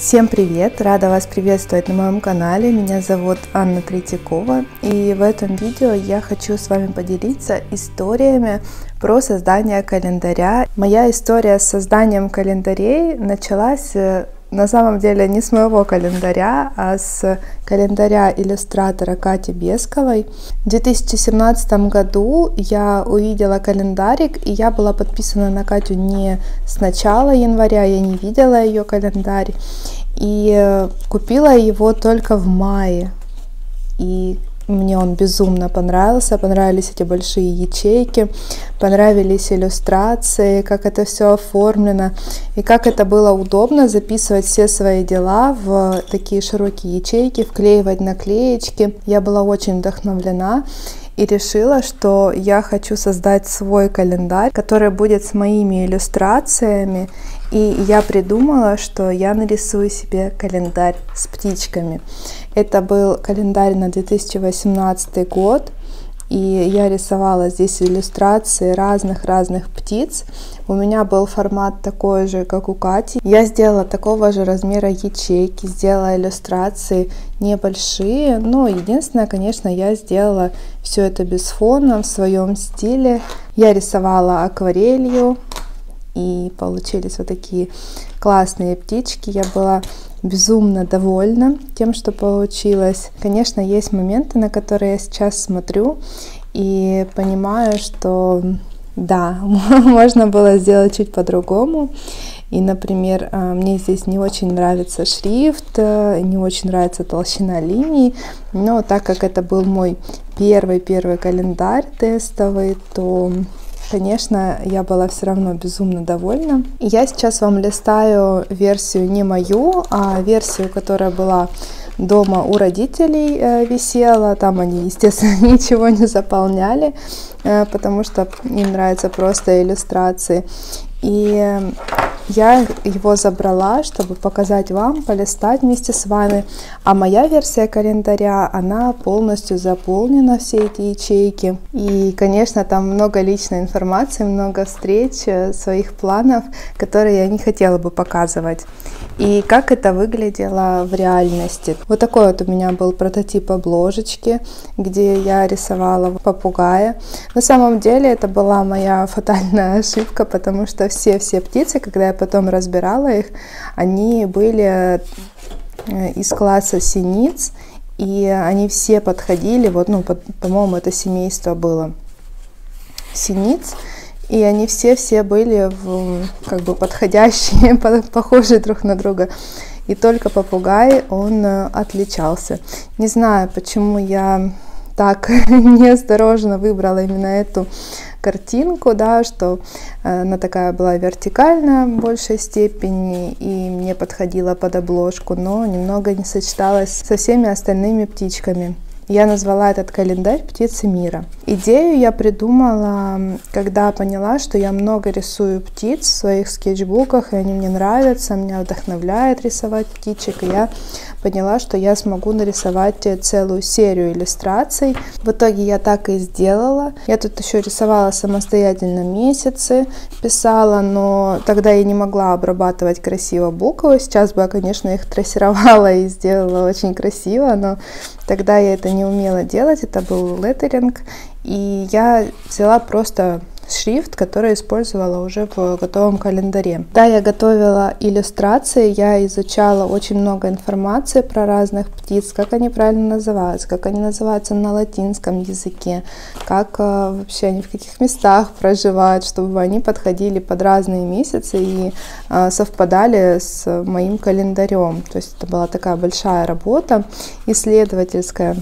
Всем привет! Рада вас приветствовать на моем канале. Меня зовут Анна Третьякова. И в этом видео я хочу с вами поделиться историями про создание календаря. Моя история с созданием календарей началась э, на самом деле не с моего календаря, а с календаря иллюстратора Кати Бесковой. В 2017 году я увидела календарик, и я была подписана на Катю не с начала января, я не видела ее календарь, и купила его только в мае. И мне он безумно понравился, понравились эти большие ячейки, понравились иллюстрации, как это все оформлено и как это было удобно записывать все свои дела в такие широкие ячейки, вклеивать наклеечки. Я была очень вдохновлена и решила, что я хочу создать свой календарь, который будет с моими иллюстрациями и я придумала, что я нарисую себе календарь с птичками. Это был календарь на 2018 год. И я рисовала здесь иллюстрации разных-разных птиц. У меня был формат такой же, как у Кати. Я сделала такого же размера ячейки, сделала иллюстрации небольшие. Но единственное, конечно, я сделала все это без фона, в своем стиле. Я рисовала акварелью, и получились вот такие классные птички. Я была безумно довольна тем, что получилось. Конечно, есть моменты, на которые я сейчас смотрю и понимаю, что да, можно было сделать чуть по-другому. И, например, а, мне здесь не очень нравится шрифт, э, не очень нравится толщина линий, но так как это был мой первый-первый календарь тестовый, то конечно, я была все равно безумно довольна. Я сейчас вам листаю версию не мою, а версию, которая была дома у родителей э, висела. Там они, естественно, ничего не заполняли, э, потому что им нравятся просто иллюстрации. И я его забрала, чтобы показать вам, полистать вместе с вами. А моя версия календаря, она полностью заполнена, все эти ячейки. И, конечно, там много личной информации, много встреч, э, своих планов, которые я не хотела бы показывать. И как это выглядело в реальности. Вот такой вот у меня был прототип обложечки, где я рисовала попугая. На самом деле это была моя фатальная ошибка, потому что все-все птицы, когда я потом разбирала их, они были э, из класса синиц, и они все подходили, вот, ну, по-моему, это семейство было синиц, и они все-все были в, как бы подходящие, похожие друг на друга. И только попугай, он э, отличался. Не знаю, почему я так неосторожно выбрала именно эту картинку, да, что э, она такая была вертикальная в большей степени и мне подходила под обложку, но немного не сочеталась со всеми остальными птичками. Я назвала этот календарь «Птицы мира». Идею я придумала, когда поняла, что я много рисую птиц в своих скетчбуках, и они мне нравятся, меня вдохновляет рисовать птичек, и я поняла, что я смогу нарисовать целую серию иллюстраций. В итоге я так и сделала. Я тут еще рисовала самостоятельно месяцы, писала, но тогда я не могла обрабатывать красиво буквы. Сейчас бы я, конечно, их трассировала и сделала очень красиво, но тогда я это не умела делать. Это был леттеринг. И я взяла просто шрифт, который использовала уже в готовом календаре. Да, я готовила иллюстрации, я изучала очень много информации про разных птиц, как они правильно называются, как они называются на латинском языке, как э, вообще они в каких местах проживают, чтобы они подходили под разные месяцы и э, совпадали с моим календарем. То есть это была такая большая работа исследовательская.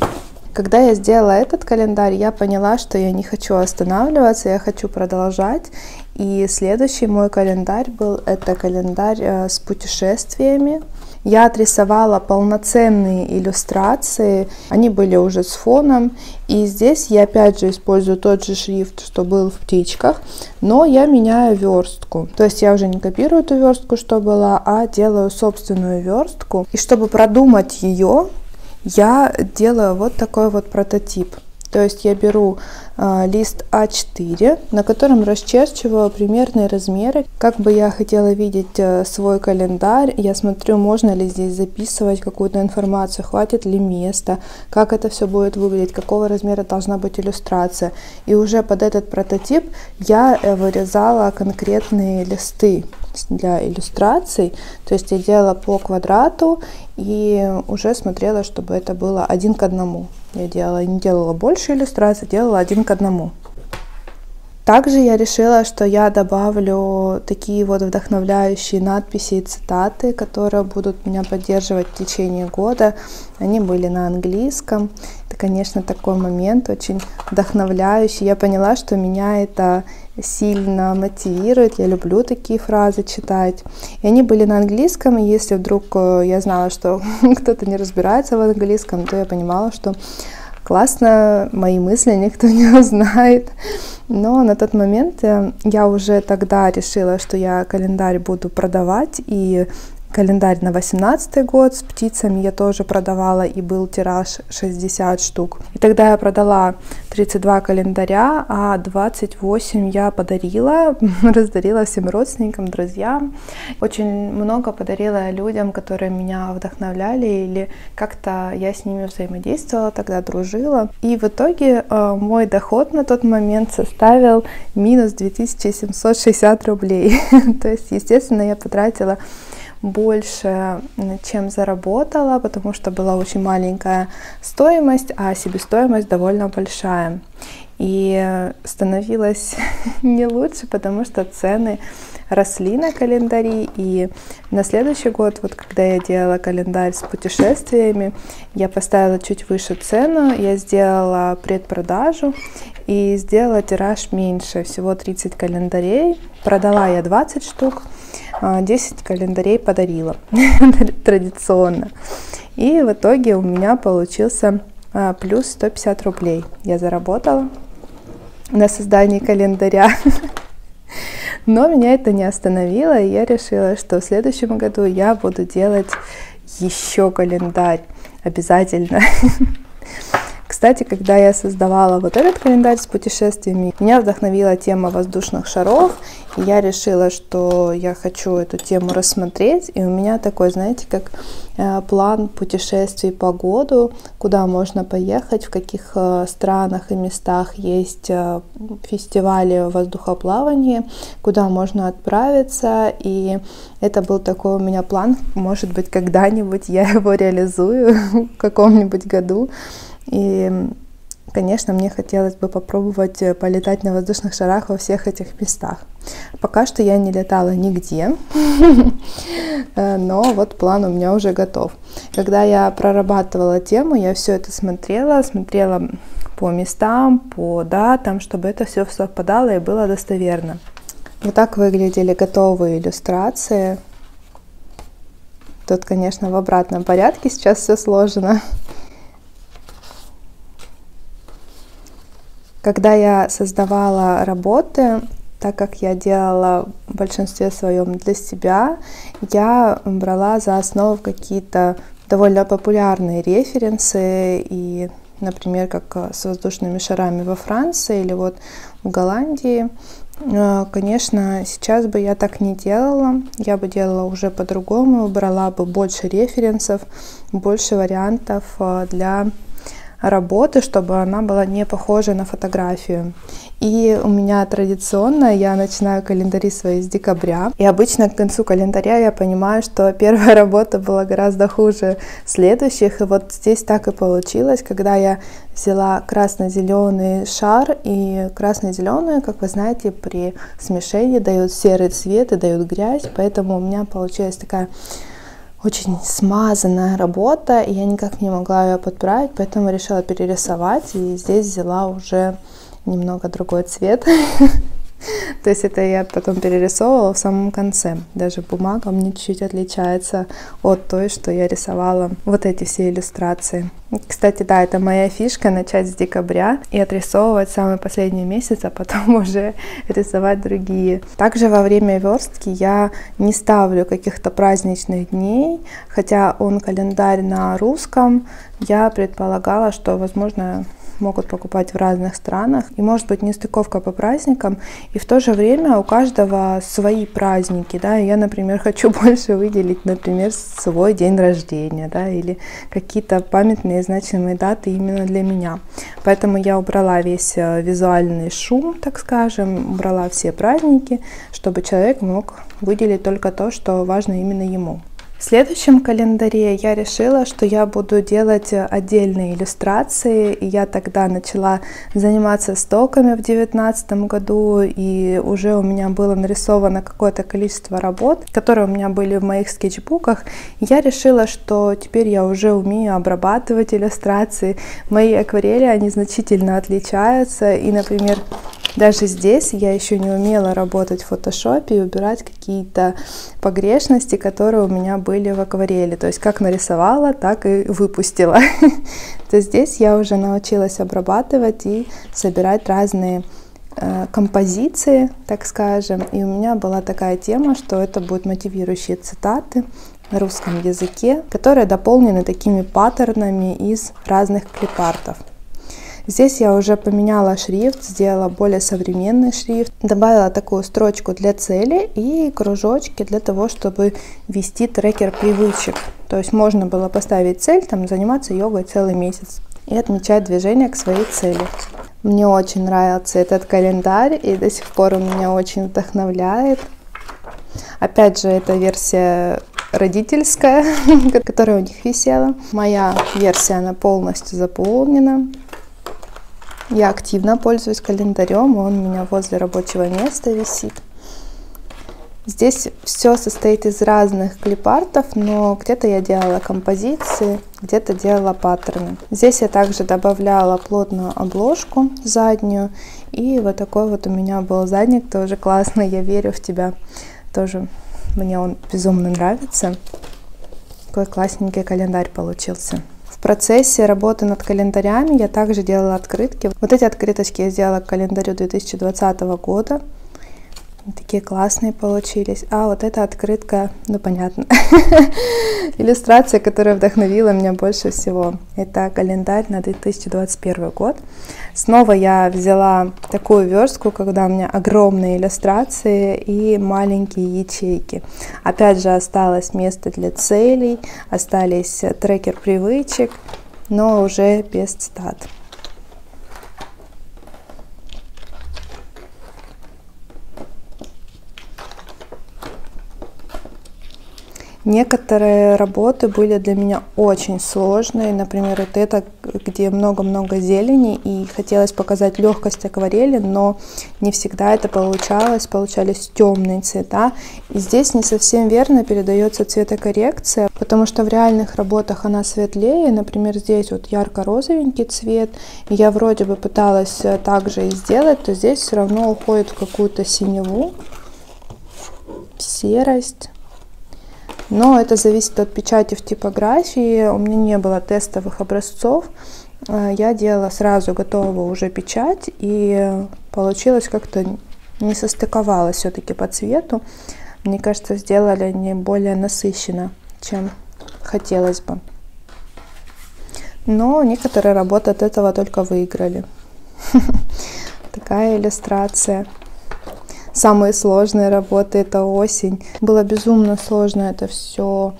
Когда я сделала этот календарь, я поняла, что я не хочу останавливаться, я хочу продолжать. И следующий мой календарь был, это календарь э, с путешествиями. Я отрисовала полноценные иллюстрации, они были уже с фоном. И здесь я опять же использую тот же шрифт, что был в птичках, но я меняю верстку. То есть я уже не копирую эту верстку, что была, а делаю собственную верстку. И чтобы продумать ее, я делаю вот такой вот прототип. То есть я беру а, лист А4, на котором расчерчиваю примерные размеры, как бы я хотела видеть э, свой календарь. Я смотрю, можно ли здесь записывать какую-то информацию, хватит ли места, как это все будет выглядеть, какого размера должна быть иллюстрация. И уже под этот прототип я э, вырезала конкретные листы для иллюстраций. То есть я делала по квадрату и уже смотрела, чтобы это было один к одному. Я делала, не делала больше иллюстраций, делала один к одному. Также я решила, что я добавлю такие вот вдохновляющие надписи и цитаты, которые будут меня поддерживать в течение года. Они были на английском. Конечно, такой момент очень вдохновляющий. Я поняла, что меня это сильно мотивирует. Я люблю такие фразы читать. И они были на английском. И если вдруг э, я знала, что кто-то не разбирается в английском, то я понимала, что классно, мои мысли никто не узнает. Но на тот момент э, я уже тогда решила, что я календарь буду продавать, и календарь на 18 год с птицами я тоже продавала, и был тираж 60 штук. И тогда я продала 32 календаря, а 28 я подарила, раздарила всем родственникам, друзьям. Очень много подарила людям, которые меня вдохновляли, или как-то я с ними взаимодействовала, тогда дружила. И в итоге э, мой доход на тот момент составил минус 2760 рублей. То есть, естественно, я потратила больше, чем заработала, потому что была очень маленькая стоимость, а себестоимость довольно большая. И становилось не лучше, потому что цены росли на календари. И на следующий год, вот когда я делала календарь с путешествиями, я поставила чуть выше цену, я сделала предпродажу и сделала тираж меньше, всего 30 календарей. Продала я 20 штук. 10 а, календарей подарила традиционно. И в итоге у меня получился а, плюс 150 рублей. Я заработала на создании календаря. Но меня это не остановило, и я решила, что в следующем году я буду делать еще календарь обязательно. Кстати, когда я создавала вот этот календарь с путешествиями, меня вдохновила тема воздушных шаров, и я решила, что я хочу эту тему рассмотреть, и у меня такой, знаете, как э, план путешествий по году, куда можно поехать, в каких э, странах и местах есть э, фестивали воздухоплавания, куда можно отправиться, и это был такой у меня план, может быть, когда-нибудь я его реализую в каком-нибудь году, и, конечно, мне хотелось бы попробовать э, полетать на воздушных шарах во всех этих местах. Пока что я не летала нигде, э, но вот план у меня уже готов. Когда я прорабатывала тему, я все это смотрела, смотрела по местам, по датам, чтобы это все совпадало и было достоверно. Вот так выглядели готовые иллюстрации. Тут, конечно, в обратном порядке сейчас все сложено. Когда я создавала работы, так как я делала в большинстве своем для себя, я брала за основу какие-то довольно популярные референсы и например, как с воздушными шарами во Франции или вот в Голландии. Конечно, сейчас бы я так не делала, я бы делала уже по-другому, брала бы больше референсов, больше вариантов э, для работы, чтобы она была не похожа на фотографию. И у меня традиционно я начинаю календари свои с декабря. И обычно к концу календаря я понимаю, что первая работа была гораздо хуже следующих. И вот здесь так и получилось, когда я взяла красно-зеленый шар. И красно-зеленый, как вы знаете, при смешении дают серый цвет и дают грязь. Поэтому у меня получилась такая очень смазанная работа, и я никак не могла ее подправить, поэтому решила перерисовать, и здесь взяла уже немного другой цвет. То есть это я потом перерисовывала в самом конце. Даже бумага мне чуть-чуть отличается от той, что я рисовала вот эти все иллюстрации. Кстати, да, это моя фишка начать с декабря и отрисовывать самый последний месяц, а потом уже рисовать другие. Также во время верстки я не ставлю каких-то праздничных дней, хотя он календарь на русском. Я предполагала, что, возможно, могут покупать в разных странах. И может быть нестыковка по праздникам. И в то же время у каждого свои праздники. Да? я, например, хочу больше выделить, например, свой день рождения да? или какие-то памятные значимые даты именно для меня. Поэтому я убрала весь э, визуальный шум, так скажем, убрала все праздники, чтобы человек мог выделить только то, что важно именно ему. В следующем календаре я решила, что я буду делать отдельные иллюстрации. И я тогда начала заниматься стоками в девятнадцатом году, и уже у меня было нарисовано какое-то количество работ, которые у меня были в моих скетчбуках. Я решила, что теперь я уже умею обрабатывать иллюстрации. Мои акварели, они значительно отличаются. И, например, даже здесь я еще не умела работать в фотошопе и убирать какие-то погрешности, которые у меня были в акварели. То есть как нарисовала, так и выпустила. То здесь я уже научилась обрабатывать и собирать разные э, композиции, так скажем. И у меня была такая тема, что это будут мотивирующие цитаты на русском языке, которые дополнены такими паттернами из разных клипартов. Здесь я уже поменяла шрифт, сделала более современный шрифт, добавила такую строчку для цели и кружочки для того, чтобы вести трекер привычек. То есть можно было поставить цель, там, заниматься йогой целый месяц и отмечать движение к своей цели. Мне очень нравился этот календарь и до сих пор он меня очень вдохновляет. Опять же, это версия родительская, которая у них висела. Моя версия, она полностью заполнена. Я активно пользуюсь календарем, он у меня возле рабочего места висит. Здесь все состоит из разных клипартов, но где-то я делала композиции, где-то делала паттерны. Здесь я также добавляла плотную обложку заднюю. И вот такой вот у меня был задник, тоже классный, я верю в тебя. Тоже мне он безумно нравится. Такой классненький календарь получился. В процессе работы над календарями я также делала открытки. Вот эти открыточки я сделала к календарю 2020 года. Такие классные получились. А вот эта открытка, ну понятно, иллюстрация, которая вдохновила меня больше всего. Это календарь на 2021 год. Снова я взяла такую верстку, когда у меня огромные иллюстрации и маленькие ячейки. Опять же осталось место для целей, остались трекер привычек, но уже без цитат. Некоторые работы были для меня очень сложные, например, вот это, где много-много зелени, и хотелось показать легкость акварели, но не всегда это получалось, получались темные цвета. И здесь не совсем верно передается цветокоррекция, потому что в реальных работах она светлее, например, здесь вот ярко-розовенький цвет, я вроде бы пыталась также и сделать, то здесь все равно уходит в какую-то синеву, серость. Но это зависит от печати в типографии. У меня не было тестовых образцов. Э, я делала сразу готовую уже печать, и получилось как-то не состыковалось все-таки по цвету. Мне кажется, сделали не более насыщенно, чем хотелось бы. Но некоторые работы от этого только выиграли. Такая иллюстрация. Самые сложные работы это осень. Было безумно сложно это все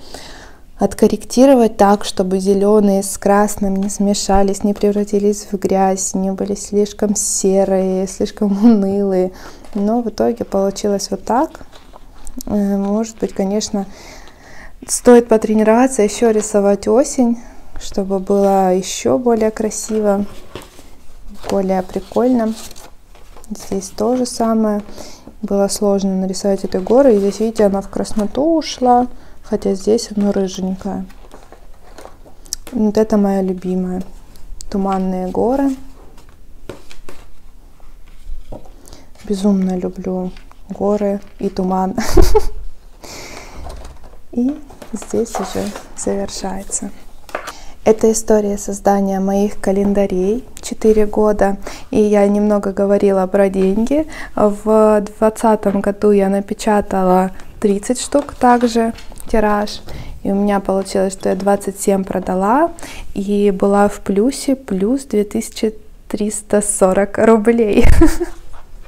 откорректировать так, чтобы зеленые с красным не смешались, не превратились в грязь, не были слишком серые, слишком унылые. Но в итоге получилось вот так. Э, может быть, конечно, стоит потренироваться, еще рисовать осень, чтобы было еще более красиво, более прикольно. Здесь то же самое было сложно нарисовать этой горы. И здесь, видите, она в красноту ушла, хотя здесь она рыженькая. Вот это моя любимая. Туманные горы. Безумно люблю горы и туман. И здесь уже завершается. Это история создания моих календарей 4 года. И я немного говорила про деньги. В 2020 году я напечатала 30 штук также тираж. И у меня получилось, что я 27 продала и была в плюсе плюс 2000 340 рублей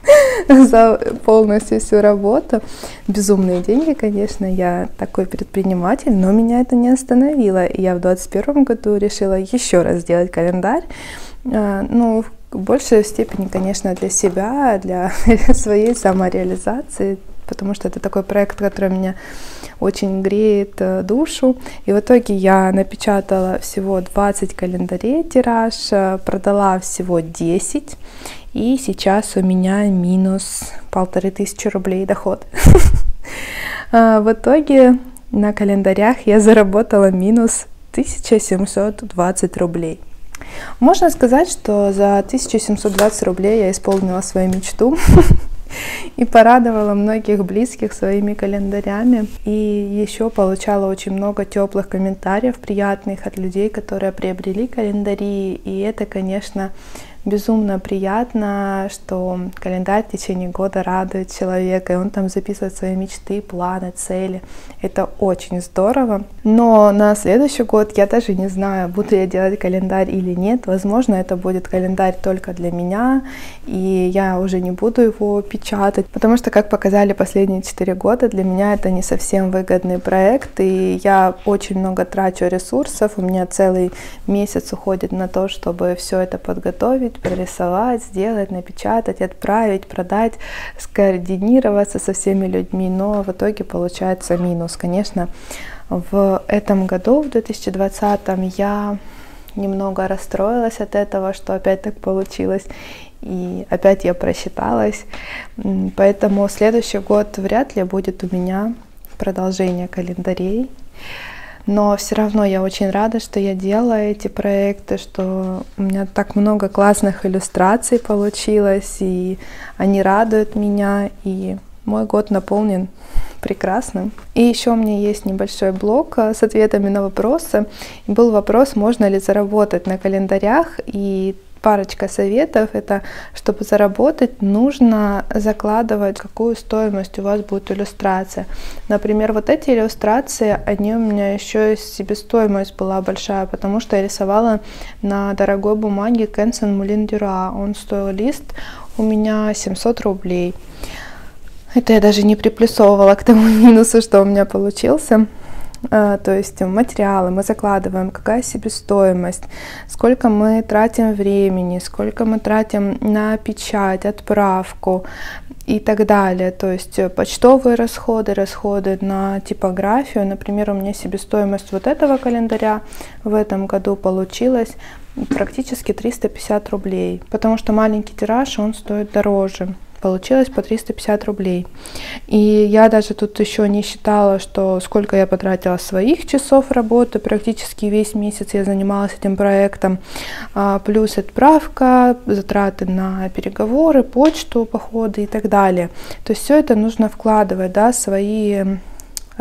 за полностью всю работу. Безумные деньги, конечно, я такой предприниматель, но меня это не остановило. И я в 2021 году решила еще раз сделать календарь. А, ну, в большей степени, конечно, для себя, для своей самореализации, потому что это такой проект, который меня очень греет э, душу. И в итоге я напечатала всего 20 календарей тираж, э, продала всего 10. И сейчас у меня минус полторы тысячи рублей доход. А, в итоге на календарях я заработала минус 1720 рублей. Можно сказать, что за 1720 рублей я исполнила свою мечту. и порадовала многих близких своими календарями. И еще получала очень много теплых комментариев, приятных от людей, которые приобрели календари. И это, конечно, безумно приятно, что календарь в течение года радует человека, и он там записывает свои мечты, планы, цели. Это очень здорово. Но на следующий год я даже не знаю, буду я делать календарь или нет. Возможно, это будет календарь только для меня, и я уже не буду его печатать, потому что, как показали последние четыре года, для меня это не совсем выгодный проект, и я очень много трачу ресурсов, у меня целый месяц уходит на то, чтобы все это подготовить, придумать, прорисовать, сделать, напечатать, отправить, продать, скоординироваться со всеми людьми, но в итоге получается минус. Конечно, в этом году, в 2020, я немного расстроилась от этого, что опять так получилось, и опять я просчиталась. Поэтому следующий год вряд ли будет у меня продолжение календарей но все равно я очень рада, что я делаю эти проекты, что у меня так много классных иллюстраций получилось, и они радуют меня, и мой год наполнен прекрасным. И еще у меня есть небольшой блок э, с ответами на вопросы. был вопрос, можно ли заработать на календарях, и парочка советов. Это, чтобы заработать, нужно закладывать, какую стоимость у вас будет иллюстрация. Например, вот эти иллюстрации, они у меня еще и себестоимость была большая, потому что я рисовала на дорогой бумаге Кенсон Мулин Дюра. Он стоил лист у меня 700 рублей. Это я даже не приплюсовывала к тому минусу, что у меня получился. А, то есть материалы мы закладываем, какая себестоимость, сколько мы тратим времени, сколько мы тратим на печать, отправку и так далее. То есть почтовые расходы, расходы на типографию. Например, у меня себестоимость вот этого календаря в этом году получилась практически 350 рублей, потому что маленький тираж, он стоит дороже получилось по 350 рублей. И я даже тут еще не считала, что сколько я потратила своих часов работы, практически весь месяц я занималась этим проектом, а, плюс отправка, затраты на переговоры, почту, походы и так далее. То есть все это нужно вкладывать, да, свои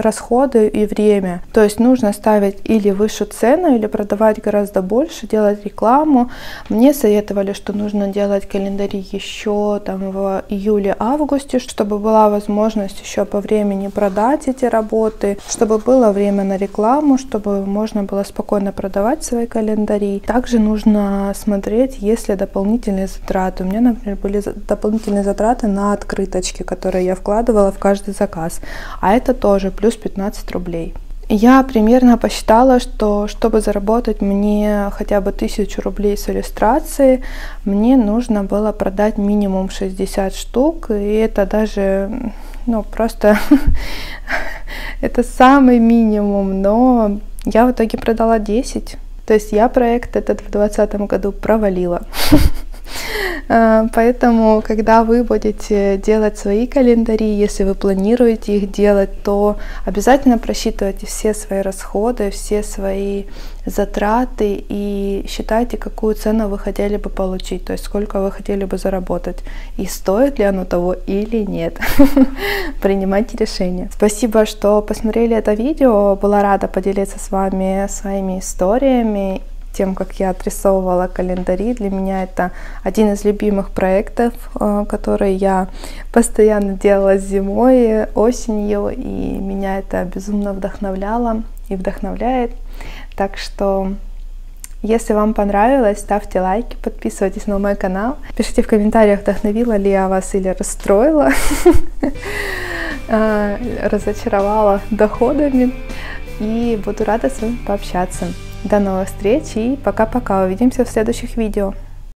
расходы и время. То есть нужно ставить или выше цену, или продавать гораздо больше, делать рекламу. Мне советовали, что нужно делать календари еще там в июле-августе, чтобы была возможность еще по времени продать эти работы, чтобы было время на рекламу, чтобы можно было спокойно продавать свои календари. Также нужно смотреть, есть ли дополнительные затраты. У меня, например, были дополнительные затраты на открыточки, которые я вкладывала в каждый заказ. А это тоже плюс 15 рублей. Я примерно посчитала, что чтобы заработать мне хотя бы тысячу рублей с иллюстрации, мне нужно было продать минимум 60 штук, и это даже, ну, просто, это самый минимум, но я в итоге продала 10. То есть я проект этот в 2020 году провалила. А, поэтому, когда вы будете делать свои календари, если вы планируете их делать, то обязательно просчитывайте все свои расходы, все свои затраты и считайте, какую цену вы хотели бы получить, то есть сколько вы хотели бы заработать и стоит ли оно того или нет. Принимайте решение. Спасибо, что посмотрели это видео. Была рада поделиться с вами своими историями тем, как я отрисовывала календари. Для меня это один из любимых проектов, э, который я постоянно делала зимой, осенью, и меня это безумно вдохновляло и вдохновляет. Так что Если вам понравилось, ставьте лайки, подписывайтесь на мой канал. Пишите в комментариях, вдохновила ли я вас или расстроила, а, разочаровала доходами. И буду рада с вами пообщаться. До новых встреч и пока-пока. Увидимся в следующих видео.